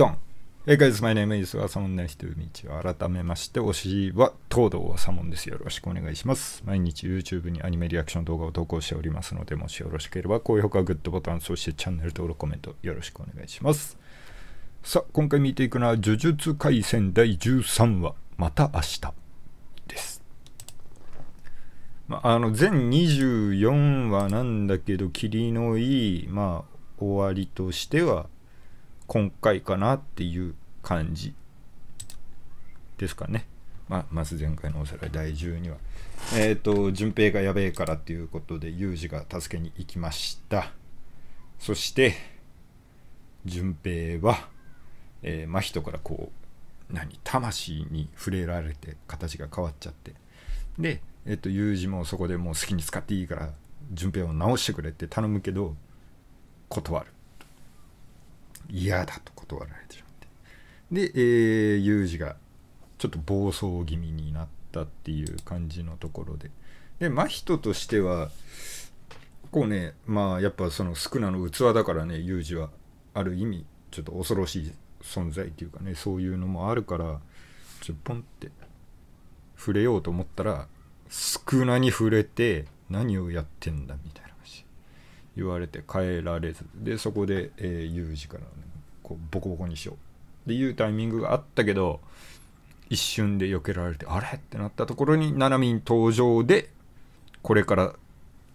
ドン Hey guys, my name is サモンナイスという道を改めまして、推しは東堂サモンです。よろしくお願いします。毎日 YouTube にアニメリアクション動画を投稿しておりますので、もしよろしければ高評価、グッドボタン、そしてチャンネル登録、コメントよろしくお願いします。さあ、今回見ていくのは、呪術廻戦第13話、また明日です。まあ、あの、全24話なんだけど、霧のいい、まあ、終わりとしては、今回かなっていう感じですかね。まあ、まず前回のおさらい第12話。えっ、と、順平がやべえからっていうことで、ユージが助けに行きました。そして、順平は、えー、真人からこう、何、魂に触れられて形が変わっちゃって。で、えっ、と、ユージもそこでもう好きに使っていいから、順平を直してくれって頼むけど、断る。嫌だと断られてしまって。で、えー、ユージがちょっと暴走気味になったっていう感じのところで。で、真人としては、こうね、まあやっぱそのスクナの器だからね、ユージはある意味ちょっと恐ろしい存在っていうかね、そういうのもあるから、ちょポンって触れようと思ったら、スクナに触れて何をやってんだみたいな言われて帰られず。でそこで、えー、ユージから、ね、こうボコボコにしよう。っていうタイミングがあったけど一瞬で避けられてあれ？ってなったところにナナミン登場でこれから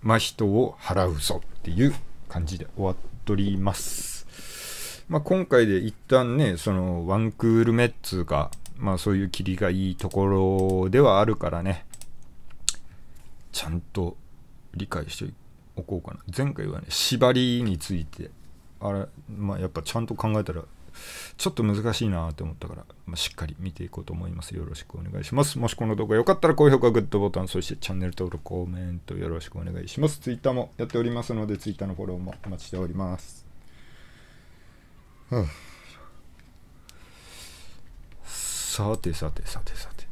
真人を払うぞ。っていう感じで終わっとります。まあ、今回で一旦ねそのワンクール目っつうかまあそういう切りがいいところではあるからね。ちゃんと理解して。おこうかな。前回はね縛りについてあれまあやっぱちゃんと考えたらちょっと難しいなと思ったから、まあ、しっかり見ていこうと思います。よろしくお願いします。もしこの動画良かったら高評価グッドボタンそしてチャンネル登録コメントよろしくお願いします。Twitter もやっておりますので Twitter のフォローもお待ちしております、さてさてさてさて。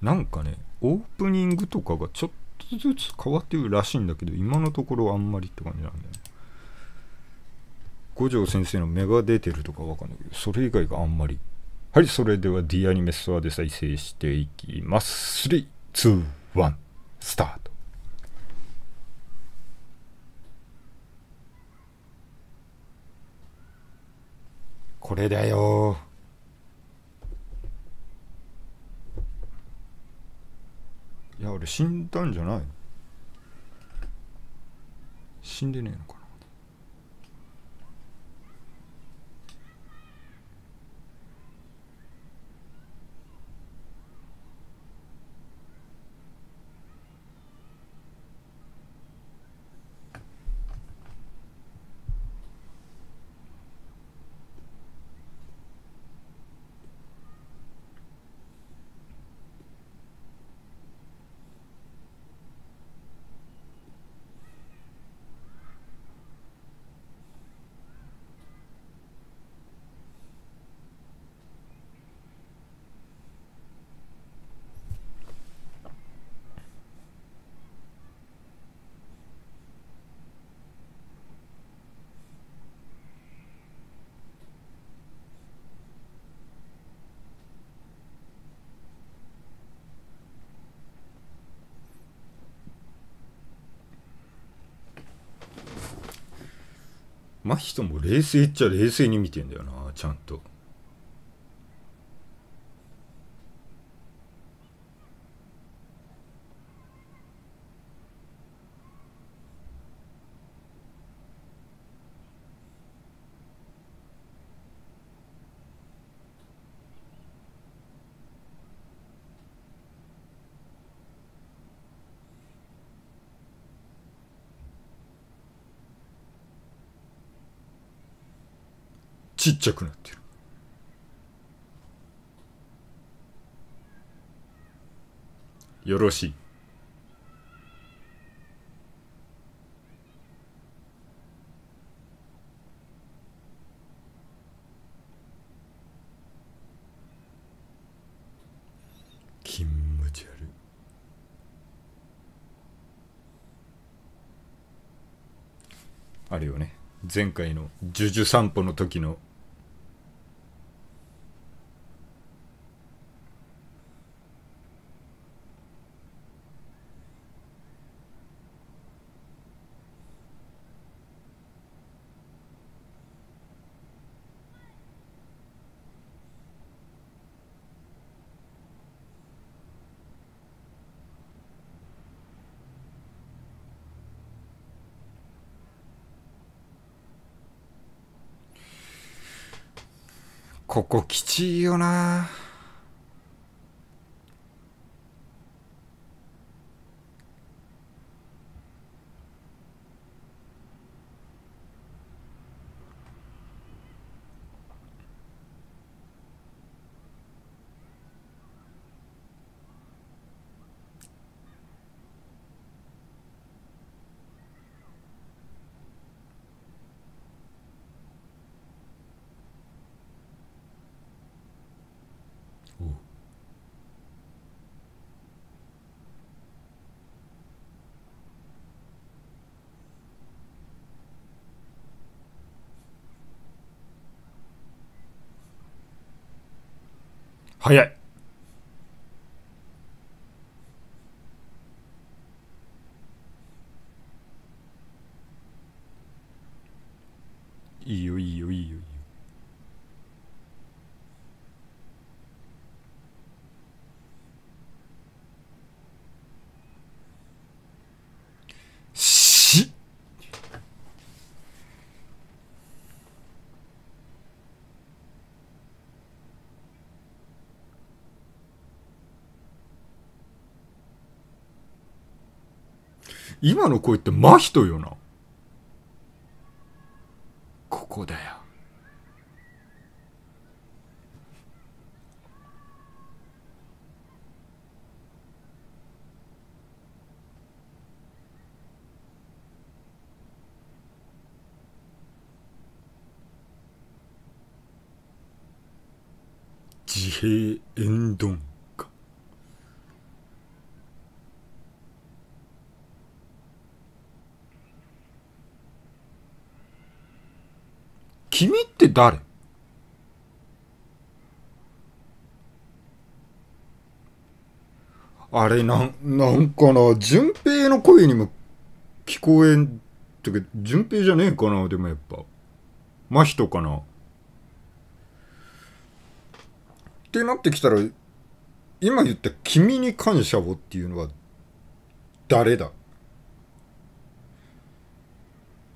なんかねオープニングとかがちょっとずつ変わってるらしいんだけど今のところあんまりって感じなんだよね。五条先生の目が出てるとかわかんないけどそれ以外があんまり。はいそれでは D アニメストアで再生していきます。321スタート。これだよ。いや俺死んだんじゃない死んでねえのか真人も冷静っちゃ冷静に見てんだよなちゃんと。ちっちゃくなってる。よろしい。気持ち悪いあれよね。前回の「ジュジュ散歩」の時のここきちいよな。早いよいいよいいよいいよし今の声って真人よな。ここだよ。自閉エンドンか君って誰？あれなんなんかな順平の声にも聞こえんとけ順平じゃねえかなでもやっぱ。真人かな。ってなってきたら今言った「君に感謝を」っていうのは誰だ？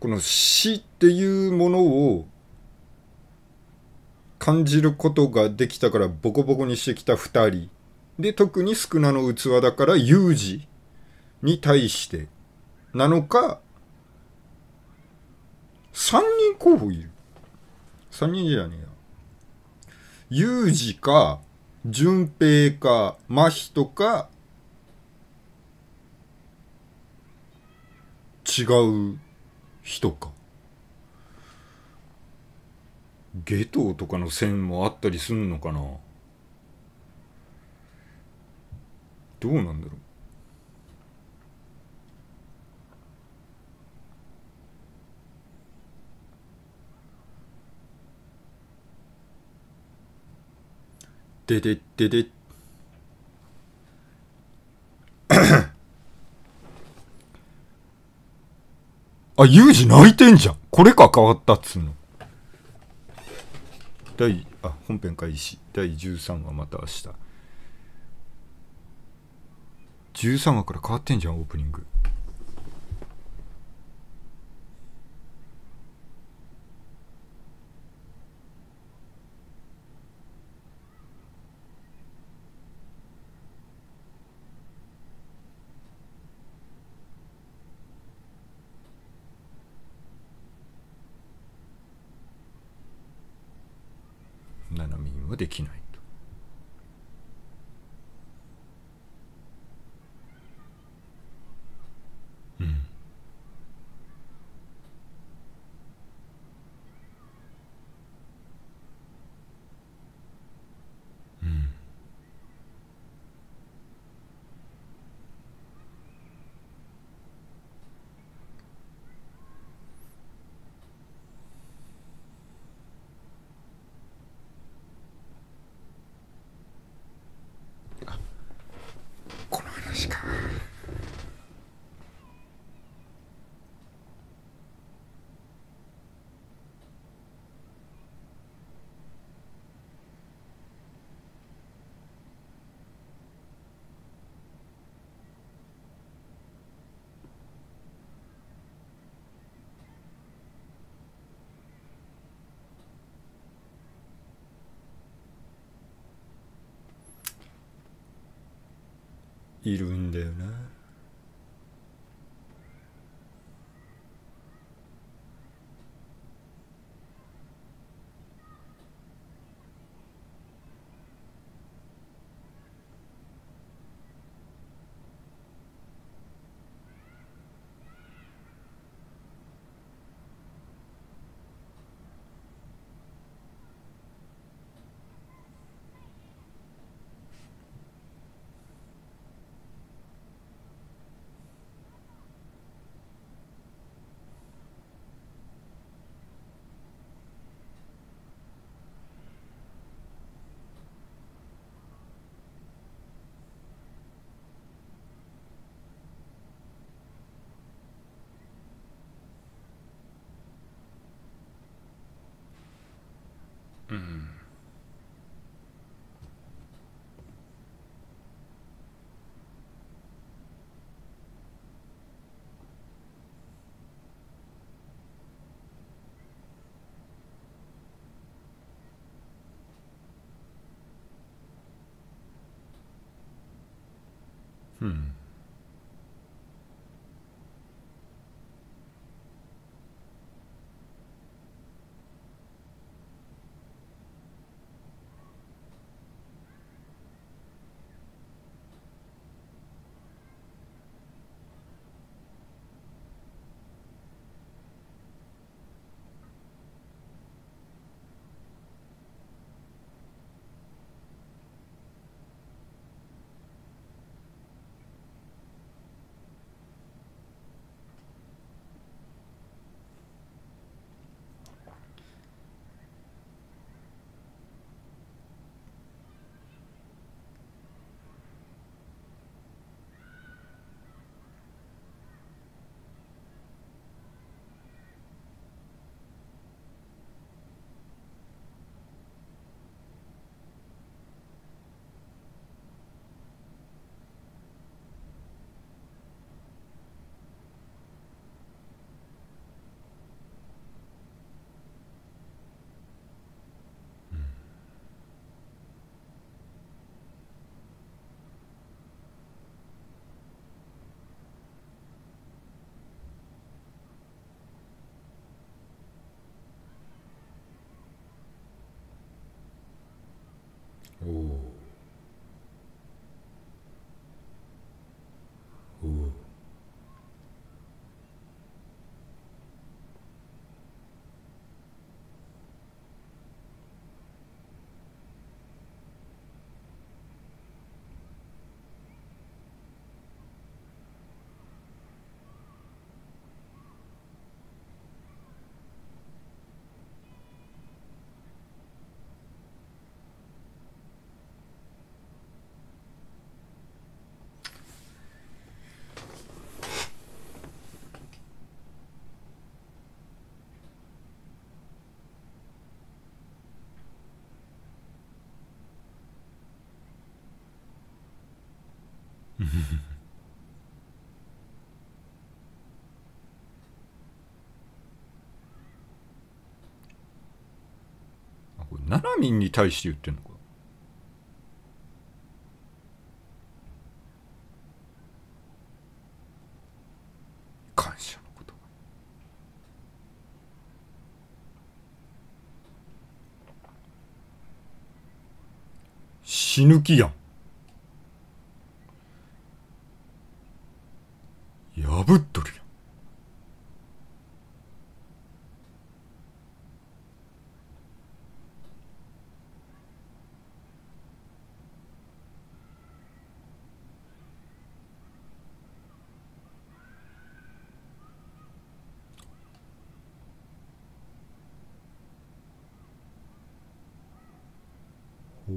この死っていうものを感じることができたからボコボコにしてきた2人。で特に少なの器だから有事に対して。なのか3人候補いる。3人じゃねえや。有事か順平か真人か違う人か。下等とかの線もあったりすんのかな？どうなんだろう？でででで あ、ユージ泣いてんじゃん。これか変わったっつうの。第、あ、本編開始。第13話また明日。13話から変わってんじゃん、オープニング。ナナミンはできないと。うん。うん。いるんだよな。うん あこれナナミンに対して言ってんのか？感謝のこと死ぬ気やん破っとるやんほう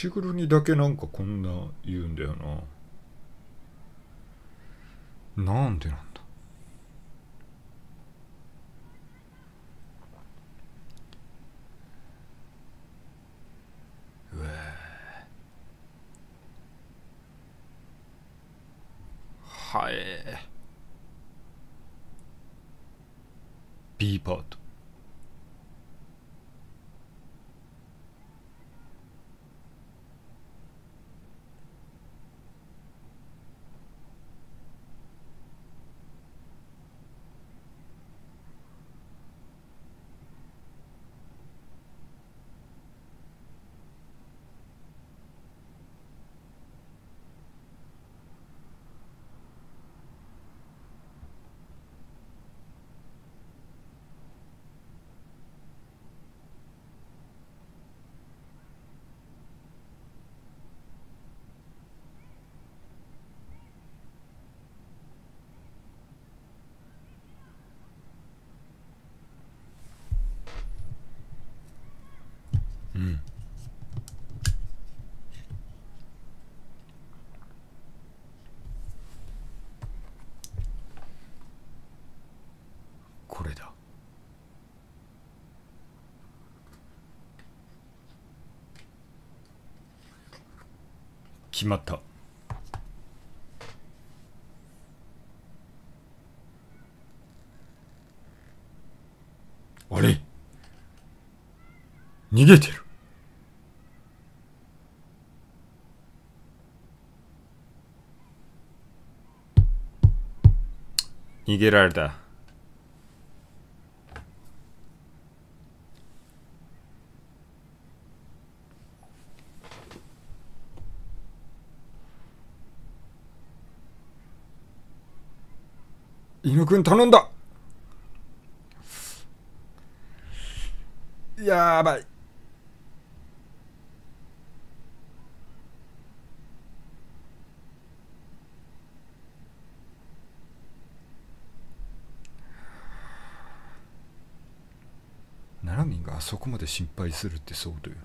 石黒にだけなんかこんな言うんだよな。なんでなんだ？うえはえ B パートうんこれだ決まった。あれ？逃げてる。逃げられた。犬くん頼んだ。やばい。奈良民があそこまで心配するってそうだよ。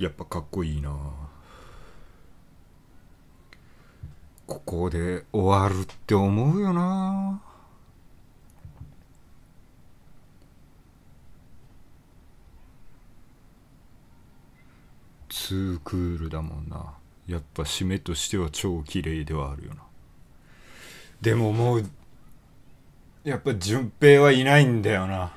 やっぱかっこいいな。ここで終わるって思うよな。ツークールだもんな。やっぱ締めとしては超綺麗ではあるよな。でももうやっぱ順平はいないんだよな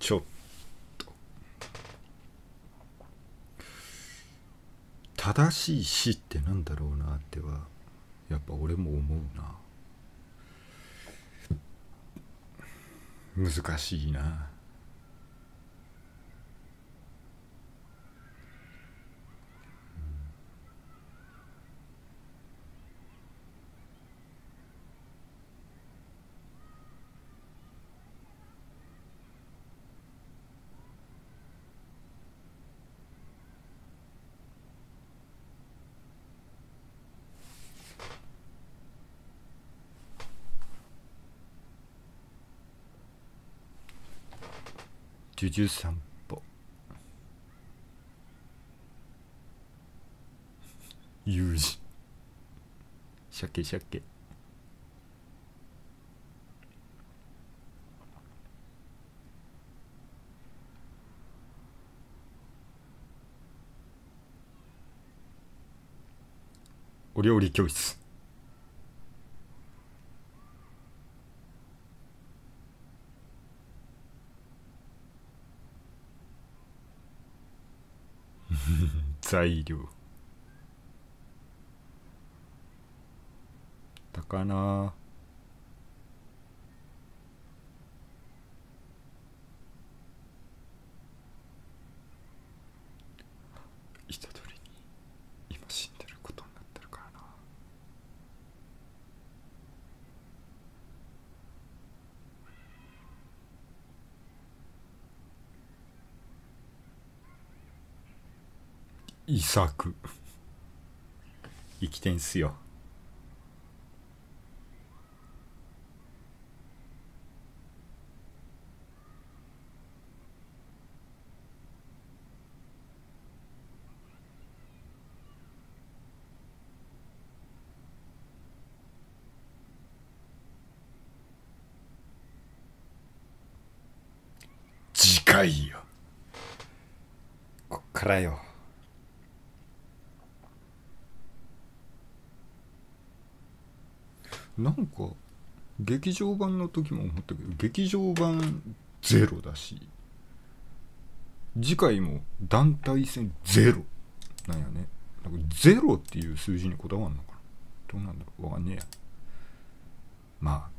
ちょっと正しい死ってなんだろうなってはやっぱ俺も思うな。難しいな。ジュジュ散歩。有事。鮭鮭お料理教室。材料。だかな虎杖に今死んでることになってるからな遺作。生きてんすよ。次回よ。こっからよ。なんか劇場版の時も思ったけど劇場版ゼロだし次回も団体戦ゼロなんやね。なんかゼロっていう数字にこだわんのかな。どうなんだろう。わかんねえや。まあ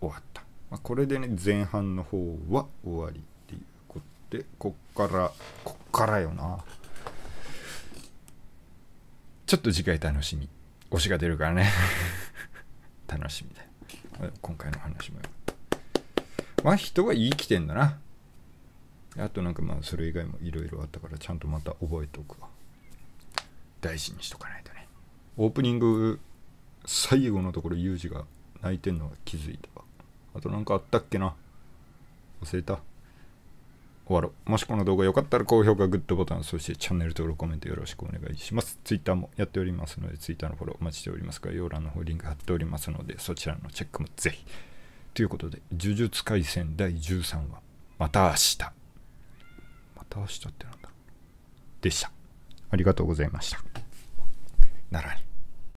終わった、まあ、これでね前半の方は終わりっていうことでこっからこっからよな。ちょっと次回楽しみ。推しが出るからね。楽しみだよ。今回の話も。まあ人は生きてんだな。あとなんかまあそれ以外もいろいろあったからちゃんとまた覚えておくわ。大事にしとかないとね。オープニング最後のところユージが泣いてんのは気づいたわ。あとなんかあったっけな。忘れた。終わろう。もしこの動画良かったら高評価、グッドボタン、そしてチャンネル登録、コメントよろしくお願いします。Twitter もやっておりますので、Twitter のフォローお待ちしておりますが、要欄の方リンク貼っておりますので、そちらのチェックもぜひ。ということで、呪術廻戦第13話、また明日。また明日ってなんだ？でした。ありがとうございました。ならに。